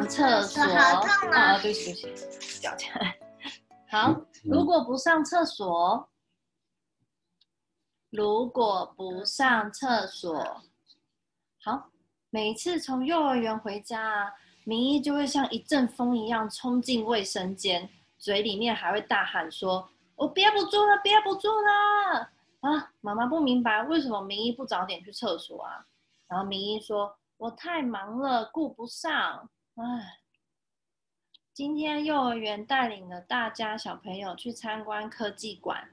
上厕所，好痛啊！对不起对不起，掉下来。好，如果不上厕所，如果不上厕所，好，每次从幼儿园回家啊，明一就会像一阵风一样冲进卫生间，嘴里面还会大喊说：“我憋不住了，憋不住了！”啊，妈妈不明白为什么明一不早点去厕所啊？然后明一说：“我太忙了，顾不上。”唉，今天幼儿园带领了大家小朋友去参观科技馆。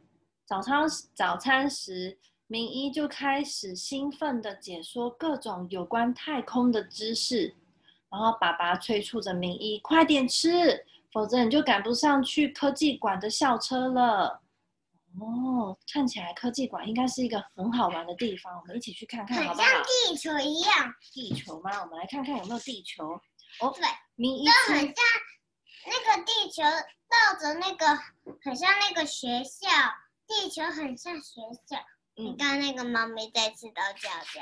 早餐早餐时，明一就开始兴奋的解说各种有关太空的知识。然后爸爸催促着明一快点吃，否则你就赶不上去科技馆的校车了。哦，看起来科技馆应该是一个很好玩的地方，我们一起去看看好不好？像地球一样。地球吗？我们来看看有没有地球。哦，对，明一就很像那个地球绕着那个，很像那个学校。地球很像学校。你看那个猫咪在吃到脚脚。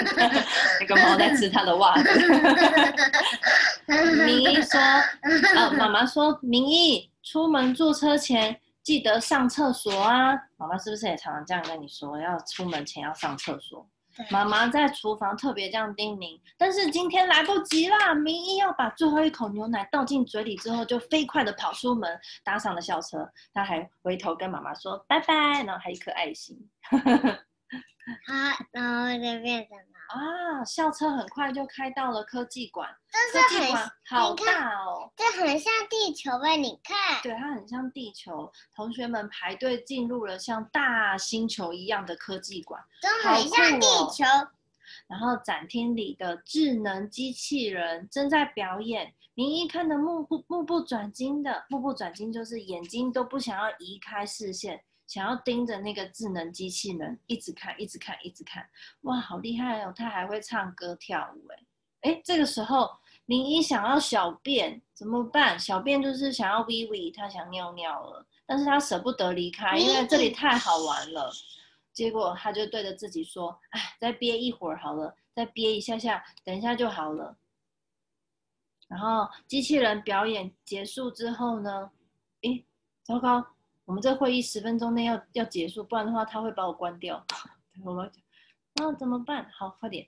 那个猫在吃它的袜子。明一说：“呃，妈妈说，明一出门坐车前记得上厕所啊。妈妈是不是也常常这样跟你说，要出门前要上厕所？”妈妈在厨房特别这样叮咛，但是今天来不及啦！明一要把最后一口牛奶倒进嘴里之后，就飞快的跑出门，搭上了校车。他还回头跟妈妈说拜拜，然后还一颗爱心。好，然后就变成。啊，校车很快就开到了科技馆。科技馆好大哦，这很像地球吧？你看，对，它很像地球。同学们排队进入了像大星球一样的科技馆，真很像地球。然后展厅里的智能机器人正在表演，明一看的目不目不转睛的，目不转睛就是眼睛都不想要移开视线。想要盯着那个智能机器人一直看，一直看，一直看，哇，好厉害哦！他还会唱歌跳舞，哎，哎，这个时候明一想要小便怎么办？小便就是想要 wee wee，他想尿尿了，但是他舍不得离开，因为这里太好玩了。结果他就对着自己说：“哎，再憋一会儿好了，再憋一下下，等一下就好了。”然后机器人表演结束之后呢？诶，糟糕！我们这会议十分钟内要要结束，不然的话他会把我关掉。我们那怎么办？好，快点！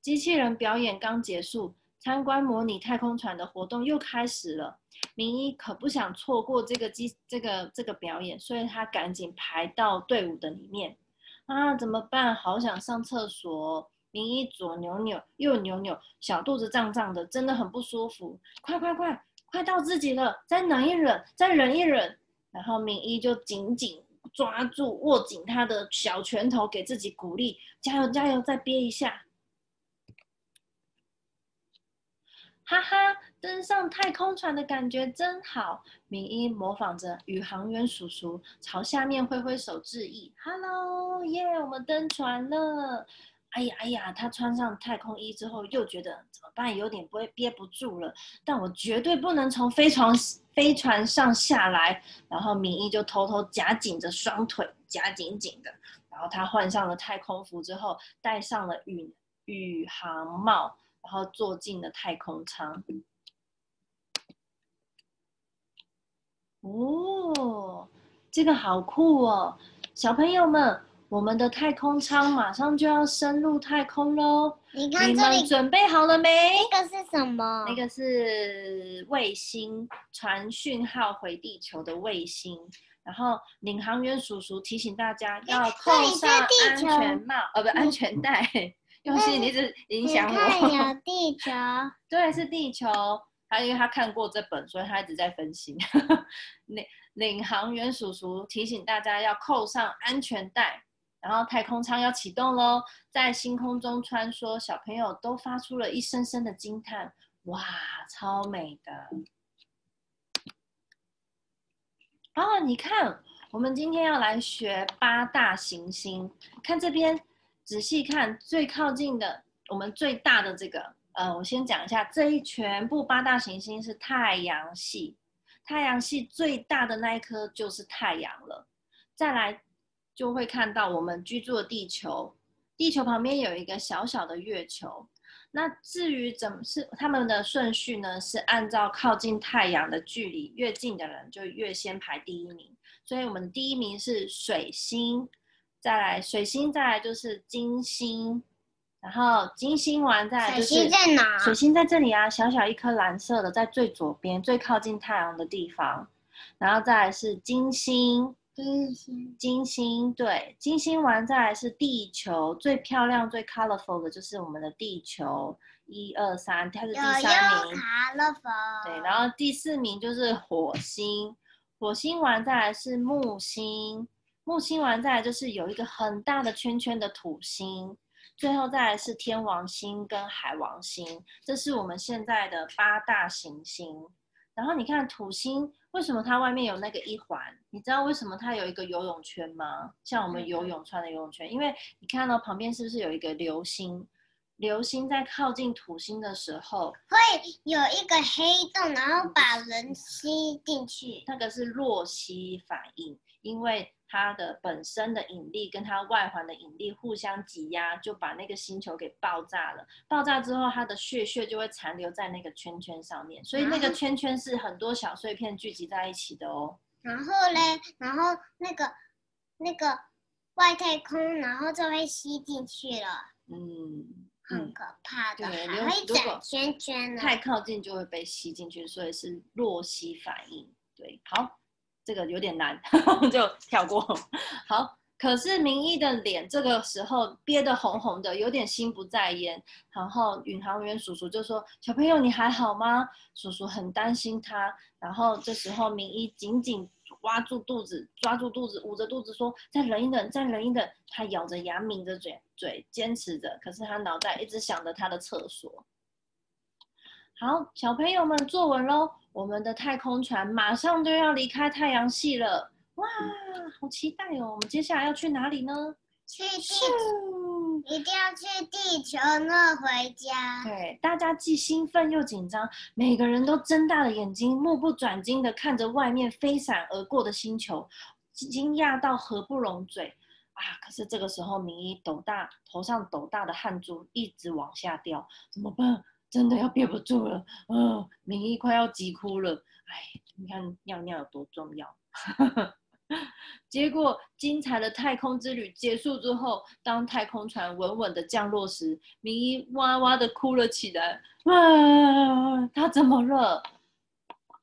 机器人表演刚结束，参观模拟太空船的活动又开始了。明一可不想错过这个机这个这个表演，所以他赶紧排到队伍的里面。啊，怎么办？好想上厕所。明一左扭扭，右扭扭，小肚子胀胀的，真的很不舒服。快快快，快到自己了！再忍一忍，再忍一忍。然后明一就紧紧抓住、握紧他的小拳头，给自己鼓励：“加油，加油！再憋一下！”哈哈，登上太空船的感觉真好。明一模仿着宇航员叔叔，朝下面挥挥手致意：“Hello，耶，我们登船了！”哎呀哎呀，他穿上太空衣之后，又觉得怎么办？有点不会憋不住了。但我绝对不能从飞船飞船上下来。然后明一就偷偷夹紧着双腿，夹紧紧的。然后他换上了太空服之后，戴上了宇宇航帽，然后坐进了太空舱。哦，这个好酷哦，小朋友们。我们的太空舱马上就要升入太空喽！你看你们准备好了没？那个是什么？那个是卫星传讯号回地球的卫星。然后领航员叔叔提醒大家要扣上安全帽，呃，不，安全带。用心，你一直影响我。有地球。对，是地球。他因为他看过这本，所以他一直在分析。领领航员叔叔提醒大家要扣上安全带。然后太空舱要启动喽，在星空中穿梭，小朋友都发出了一声声的惊叹：“哇，超美的！”哦，你看，我们今天要来学八大行星。看这边，仔细看，最靠近的，我们最大的这个，呃，我先讲一下，这一全部八大行星是太阳系，太阳系最大的那一颗就是太阳了。再来。就会看到我们居住的地球，地球旁边有一个小小的月球，那至于怎么是他们的顺序呢？是按照靠近太阳的距离越近的人就越先排第一名。所以我们第一名是水星，再来水星，再来就是金星，然后金星完再来就是水星在哪？水星在这里啊，小小一颗蓝色的，在最左边最靠近太阳的地方，然后再来是金星。金星，金星对，金星完再来是地球，最漂亮、最 colorful 的就是我们的地球，一二三，它是第有三有名。对，然后第四名就是火星，火星完再来是木星，木星完再来就是有一个很大的圈圈的土星，最后再来是天王星跟海王星，这是我们现在的八大行星。然后你看土星，为什么它外面有那个一环？你知道为什么它有一个游泳圈吗？像我们游泳穿的游泳圈，因为你看到旁边是不是有一个流星？流星在靠近土星的时候，会有一个黑洞，然后把人吸进去。那个是洛希反应，因为它的本身的引力跟它外环的引力互相挤压，就把那个星球给爆炸了。爆炸之后，它的血血就会残留在那个圈圈上面，所以那个圈圈是很多小碎片聚集在一起的哦。然后嘞，然后那个那个外太空，然后就会吸进去了，嗯，很可怕的，对还会如果转圈圈呢。太靠近就会被吸进去，所以是洛希反应。对，好，这个有点难，就跳过。好，可是明一的脸这个时候憋得红红的，有点心不在焉。然后宇航员叔叔就说：“小朋友，你还好吗？”叔叔很担心他。然后这时候明一紧紧挖住肚子，抓住肚子，捂着肚子说：“再忍一忍，再忍一忍。”他咬着牙，抿着嘴，嘴坚持着。可是他脑袋一直想着他的厕所。好，小朋友们坐稳喽！我们的太空船马上就要离开太阳系了，哇，好期待哦！我们接下来要去哪里呢？去地，咻！一定要去地球那回家。对，大家既兴奋又紧张，每个人都睁大了眼睛，目不转睛的看着外面飞闪而过的星球，惊讶到合不拢嘴啊！可是这个时候，明一斗大头上斗大的汗珠一直往下掉，怎么办？真的要憋不住了，嗯、明一快要急哭了。哎，你看尿尿有多重要。结果，精彩的太空之旅结束之后，当太空船稳稳的降落时，明一哇哇的哭了起来。啊，他怎么了？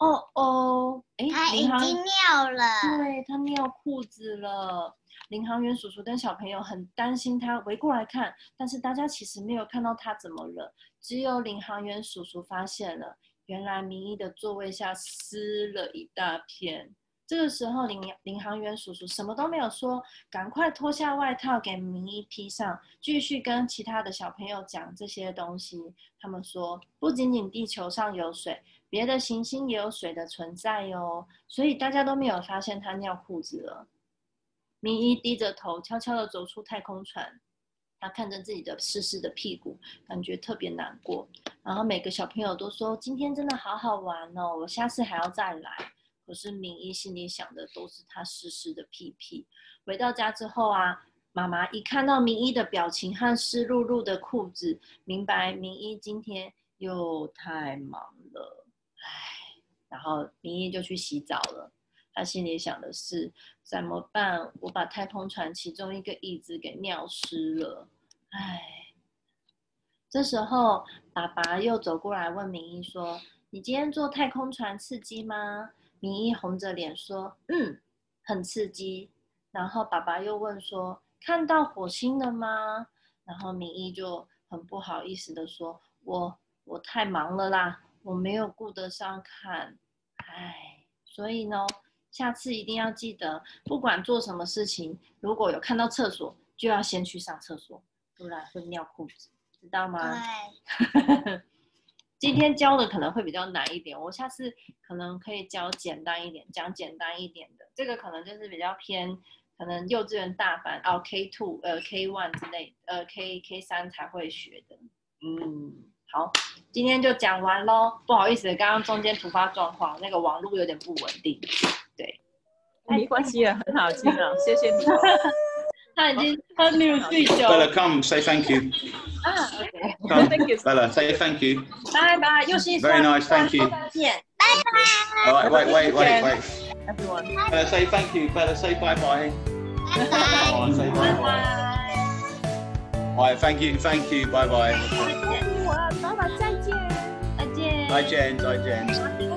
哦哦，哎，他已经尿了，对他尿裤子了。领航员叔叔跟小朋友很担心他，围过来看，但是大家其实没有看到他怎么了，只有领航员叔叔发现了，原来明一的座位下湿了一大片。这个时候，领领航员叔叔什么都没有说，赶快脱下外套给明一披上，继续跟其他的小朋友讲这些东西。他们说，不仅仅地球上有水，别的行星也有水的存在哟。所以大家都没有发现他尿裤子了。明一低着头，悄悄地走出太空船。他看着自己的湿湿的屁股，感觉特别难过。然后每个小朋友都说：“今天真的好好玩哦，我下次还要再来。”可是明一心里想的都是他湿湿的屁屁。回到家之后啊，妈妈一看到明一的表情和湿漉漉的裤子，明白明一今天又太忙了，然后明一就去洗澡了。他心里想的是怎么办？我把太空船其中一个椅子给尿湿了，唉。这时候，爸爸又走过来问明一说：“你今天坐太空船刺激吗？”明一红着脸说：“嗯，很刺激。”然后爸爸又问说：“看到火星了吗？”然后明一就很不好意思的说：“我我太忙了啦，我没有顾得上看，唉。”所以呢，下次一定要记得，不管做什么事情，如果有看到厕所，就要先去上厕所，不然会尿裤子，知道吗？对，今天教的可能会比较难一点，我下次可能可以教简单一点，讲简单一点的。这个可能就是比较偏，可能幼稚园大班哦，K two 呃 K one 之类，呃 K K 三才会学的。嗯，好，今天就讲完喽。不好意思，刚刚中间突发状况，那个网络有点不稳定。对没关系啊，很好听啊，谢谢你。他已经他没有醉酒。Bella, come say thank you. 啊，OK，Come, Thank you. Bella, say thank you. 拜拜，又是一 Very nice, thank you. 再见 All right, wait, wait, wait, wait. Everyone. Bella, say thank you. Bella, say bye bye. Say bye bye. 拜 All right, thank you, thank you. Bye bye. 我爸爸再